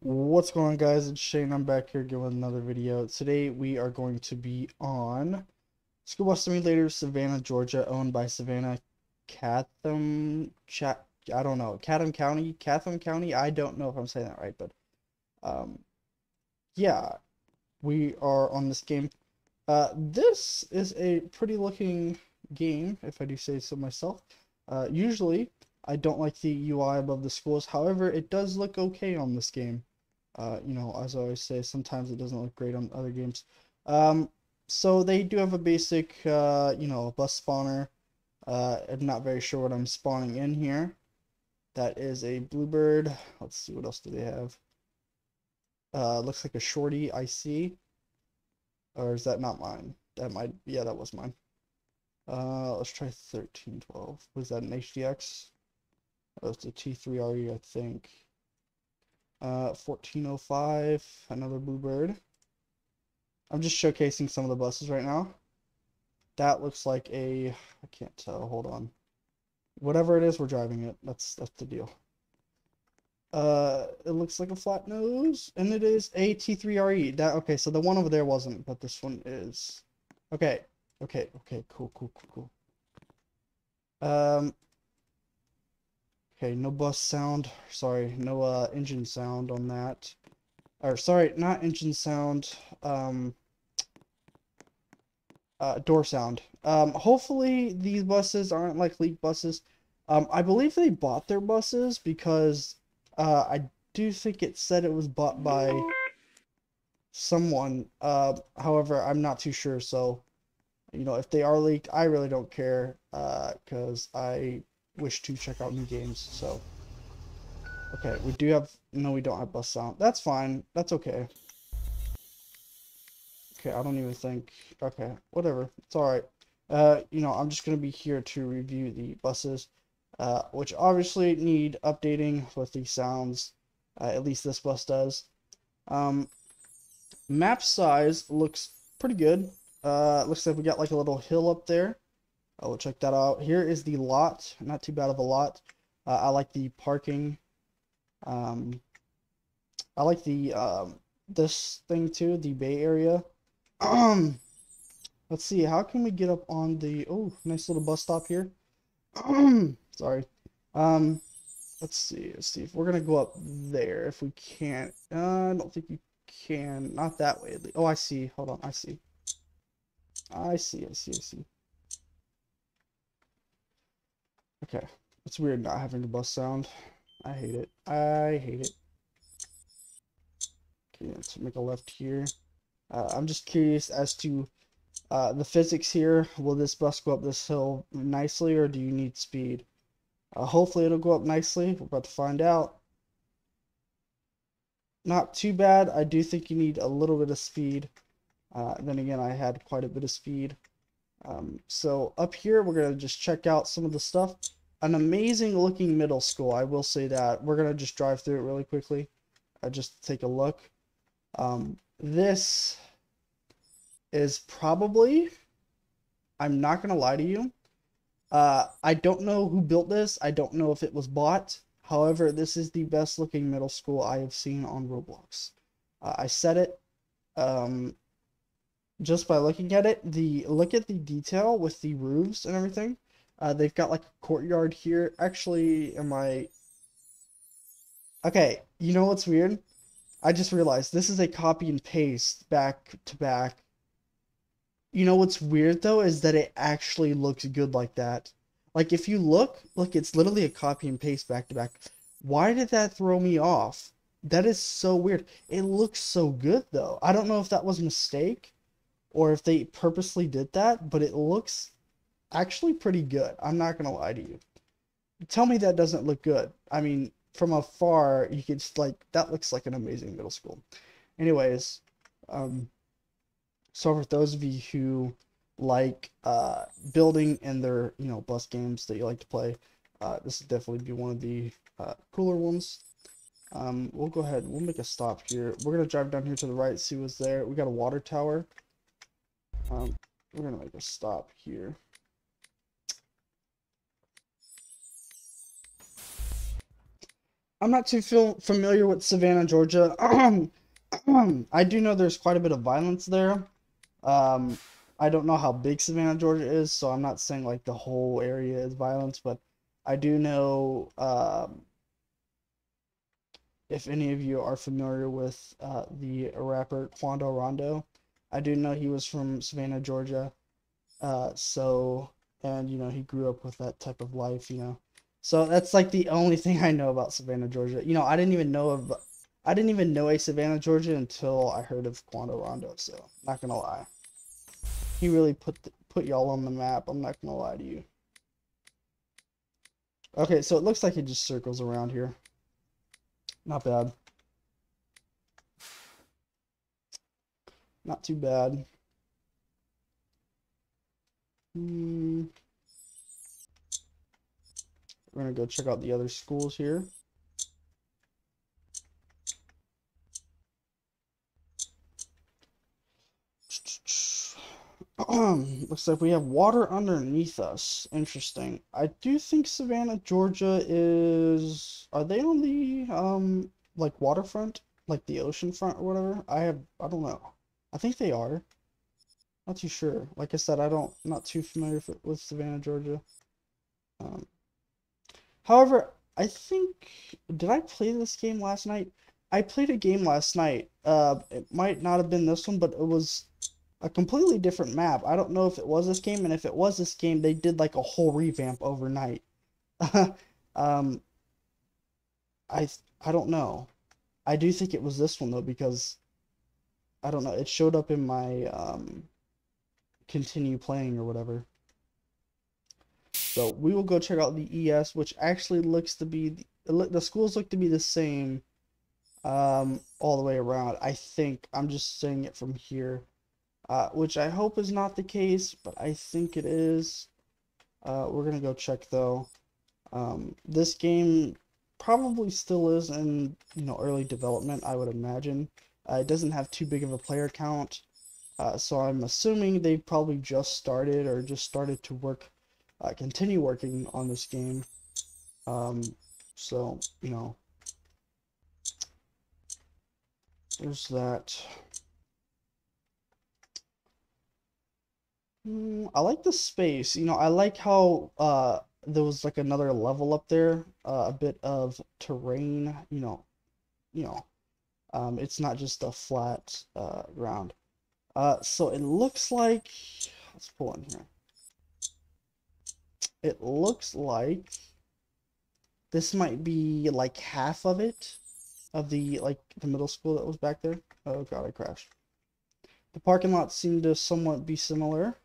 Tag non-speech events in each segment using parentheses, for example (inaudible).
What's going on guys, it's Shane, I'm back here again with another video. Today we are going to be on School Bus Simulator Savannah, Georgia, owned by Savannah Chatham, Chat, I don't know, Chatham County, Chatham County, I don't know if I'm saying that right, but um, yeah, we are on this game. Uh, this is a pretty looking game, if I do say so myself. Uh, usually, I don't like the UI above the schools, however, it does look okay on this game. Uh, you know, as I always say, sometimes it doesn't look great on other games. Um, so they do have a basic, uh, you know, a bus spawner. Uh, I'm not very sure what I'm spawning in here. That is a bluebird. Let's see, what else do they have? Uh, looks like a shorty, I see. Or is that not mine? That might, yeah, that was mine. Uh, let's try 1312. Was that an HDX? That was the T3RE, I think. Uh, 1405, another Bluebird. I'm just showcasing some of the buses right now. That looks like a, I can't tell, hold on. Whatever it is, we're driving it. That's, that's the deal. Uh, it looks like a flat nose, and it is a T3RE. That, okay, so the one over there wasn't, but this one is. Okay, okay, okay, cool, cool, cool, cool. Um, Okay, no bus sound. Sorry, no uh, engine sound on that. Or sorry, not engine sound. Um, uh, door sound. Um, hopefully these buses aren't like leak buses. Um, I believe they bought their buses because uh, I do think it said it was bought by someone. Uh, however, I'm not too sure. So, you know, if they are leaked, I really don't care because uh, I wish to check out new games, so. Okay, we do have, no we don't have bus sound. That's fine, that's okay. Okay, I don't even think, okay, whatever, it's alright. Uh, you know, I'm just going to be here to review the buses, uh, which obviously need updating with the sounds, uh, at least this bus does. Um, map size looks pretty good. Uh, looks like we got like a little hill up there. Oh, check that out. Here is the lot. Not too bad of a lot. Uh, I like the parking. Um, I like the um, this thing too, the Bay Area. Um, let's see. How can we get up on the? Oh, nice little bus stop here. Sorry. Um, let's see. Let's see if we're gonna go up there. If we can't, uh, I don't think you can. Not that way. Oh, I see. Hold on. I see. I see. I see. I see. Okay. It's weird not having the bus sound. I hate it. I hate it. Okay, let's make a left here. Uh, I'm just curious as to uh, the physics here. Will this bus go up this hill nicely or do you need speed? Uh, hopefully it'll go up nicely. We're about to find out. Not too bad. I do think you need a little bit of speed. Uh, then again, I had quite a bit of speed. Um, so up here, we're going to just check out some of the stuff. An amazing looking middle school, I will say that. We're going to just drive through it really quickly. Uh, just take a look. Um, this is probably, I'm not going to lie to you. Uh, I don't know who built this. I don't know if it was bought. However, this is the best looking middle school I have seen on Roblox. Uh, I said it. Um, just by looking at it, the look at the detail with the roofs and everything. Uh, they've got like a courtyard here. Actually, am I? Okay, you know what's weird? I just realized this is a copy and paste back to back. You know what's weird though is that it actually looks good like that. Like if you look, look, it's literally a copy and paste back to back. Why did that throw me off? That is so weird. It looks so good though. I don't know if that was a mistake or if they purposely did that, but it looks actually pretty good. I'm not gonna lie to you. Tell me that doesn't look good. I mean, from afar, you could just like that looks like an amazing middle school. Anyways, um, so for those of you who like uh, building and their you know bus games that you like to play, uh, this would definitely be one of the uh, cooler ones. Um, we'll go ahead. We'll make a stop here. We're gonna drive down here to the right, see what's there. We got a water tower. Um, we're gonna make a stop here. I'm not too familiar with Savannah, Georgia. (clears throat) I do know there's quite a bit of violence there. Um, I don't know how big Savannah, Georgia is, so I'm not saying like the whole area is violence, but I do know um, if any of you are familiar with uh, the rapper Quando Rondo, I do know he was from Savannah, Georgia. Uh, so, and you know, he grew up with that type of life, you know. So that's like the only (laughs) thing I know about Savannah, Georgia. You know, I didn't even know of, I didn't even know a Savannah, Georgia until I heard of Quando Rondo. So, not gonna lie, he really put the, put y'all on the map. I'm not gonna lie to you. Okay, so it looks like it just circles around here. Not bad. Not too bad. Hmm. We're gonna go check out the other schools here. (clears throat) Looks like we have water underneath us. Interesting. I do think Savannah, Georgia is... Are they on the, um, like, waterfront? Like the ocean front or whatever? I have... I don't know. I think they are. Not too sure. Like I said, I don't... Not too familiar with Savannah, Georgia. Um, however, I think... Did I play this game last night? I played a game last night. Uh, it might not have been this one, but it was a completely different map. I don't know if it was this game, and if it was this game, they did like a whole revamp overnight. (laughs) um, I I don't know. I do think it was this one though because I don't know. It showed up in my um, continue playing or whatever. So we will go check out the ES, which actually looks to be the, the schools look to be the same um, all the way around. I think I'm just saying it from here uh, which I hope is not the case, but I think it is. Uh, we're gonna go check though. Um, this game probably still is in you know early development, I would imagine. Uh, it doesn't have too big of a player count, uh, so I'm assuming they probably just started or just started to work, uh, continue working on this game. Um, so you know, there's that. Mm, I like the space. You know, I like how uh there was like another level up there, uh, a bit of terrain. You know, you know, um, it's not just a flat uh ground. Uh, so it looks like let's pull in here. It looks like this might be like half of it, of the like the middle school that was back there. Oh god, I crashed. The parking lot seemed to somewhat be similar.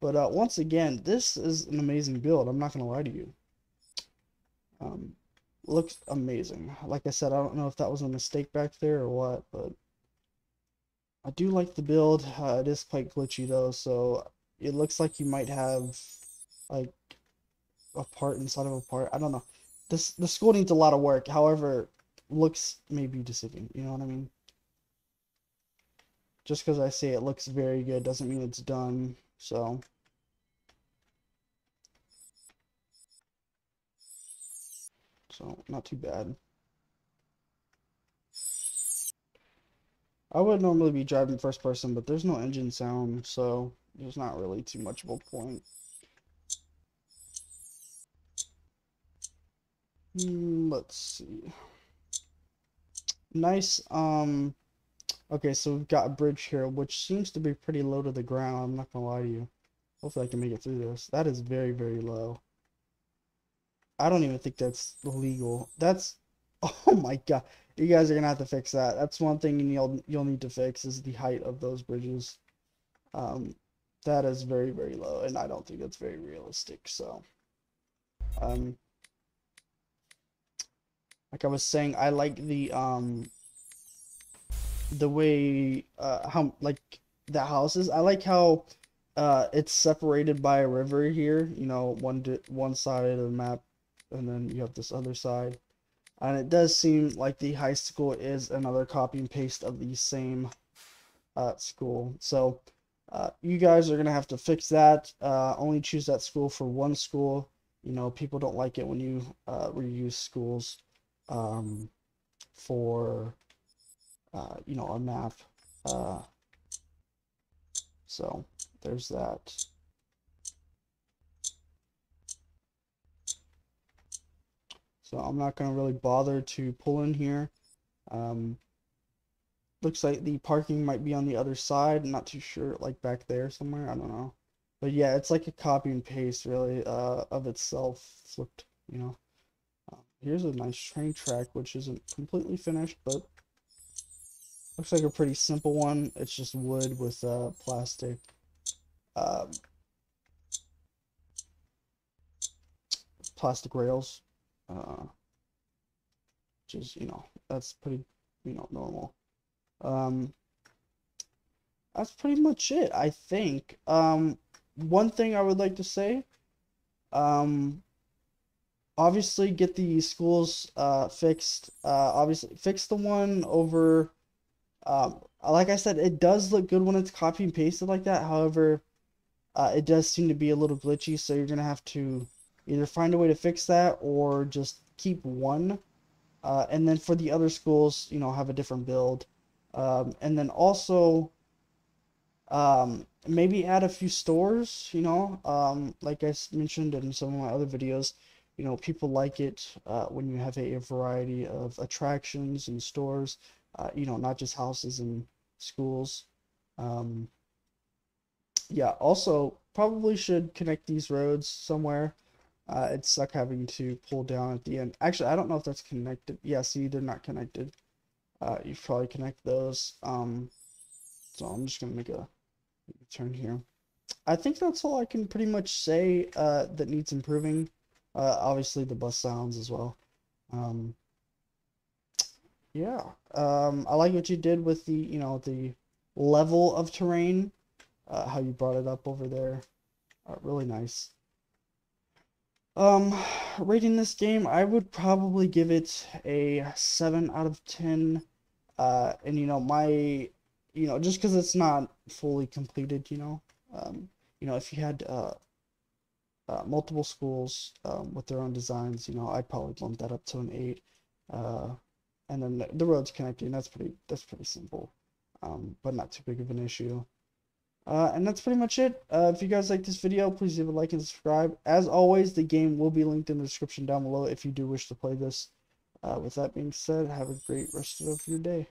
But uh, once again, this is an amazing build. I'm not going to lie to you. Um, looks amazing. Like I said, I don't know if that was a mistake back there or what, but I do like the build. Uh, it is quite glitchy though, so it looks like you might have like a part inside of a part. I don't know. This the school needs a lot of work. However, looks maybe deceiving. You know what I mean? Just because I say it looks very good doesn't mean it's done. So. So, not too bad. I would normally be driving first person, but there's no engine sound, so there's not really too much of a point. Hmm, let's see. Nice, um, Okay, so we've got a bridge here, which seems to be pretty low to the ground. I'm not gonna lie to you. Hopefully I can make it through this. That is very, very low. I don't even think that's legal. That's, (laughs) oh my god. You guys are gonna have to fix that. That's one thing you'll you'll need to fix is the height of those bridges. Um, that is very, very low, and I don't think that's very realistic. So, um, like I was saying, I like the um the way uh how like the houses. I like how uh it's separated by a river here. You know, one one side of the map, and then you have this other side. And it does seem like the high school is another copy and paste of the same uh, school. So uh, you guys are gonna have to fix that. Uh, only choose that school for one school. You know, people don't like it when you uh, reuse schools. um, for uh, you know a map. Uh, so there's that. So I'm not gonna really bother to pull in here. Um, looks like the parking might be on the other side. I'm not too sure, like back there somewhere. I don't know. But yeah, it's like a copy and paste really uh, of itself flipped, you know. Uh, here's a nice train track, which isn't completely finished, but looks like a pretty simple one. It's just wood with uh, plastic. Um, plastic rails. Uh, which is, you know, that's pretty, you know, normal. Um, that's pretty much it, I think. Um, one thing I would like to say, um, obviously get the schools uh, fixed. Uh, obviously, fix the one over. Um, like I said, it does look good when it's copy and pasted like that. However, uh, it does seem to be a little glitchy, so you're gonna have to either find a way to fix that or just keep one. Uh, and then for the other schools, you know, have a different build. Um, and then also, um, maybe add a few stores, you know, um, like I mentioned in some of my other videos, you know, people like it uh, when you have a, a, variety of attractions and stores, uh, you know, not just houses and schools. Um, yeah, also, probably should connect these roads somewhere. Uh, it suck having to pull down at the end. Actually, I don't know if that's connected. Yeah, see, they're not connected. Uh, you probably connect those. Um, so I'm just going to make a turn here. I think that's all I can pretty much say uh, that needs improving. Uh, obviously, the bus sounds as well. Um, yeah, um, I like what you did with the, you know, the level of terrain, uh, how you brought it up over there. Uh, really nice. Um, rating this game, I would probably give it a 7 out of 10. Uh, and, you know, my you know, just because it's not fully completed, you know. Um, you know, if you had uh, uh, multiple schools um, with their own designs, you know, I'd probably bump that up to an eight. Uh, and then the, the roads connecting, that's pretty that's pretty simple, um, but not too big of an issue. Uh, and that's pretty much it. Uh, if you guys like this video, please leave a like and subscribe. As always, the game will be linked in the description down below if you do wish to play this. Uh, with that being said, have a great rest of your day.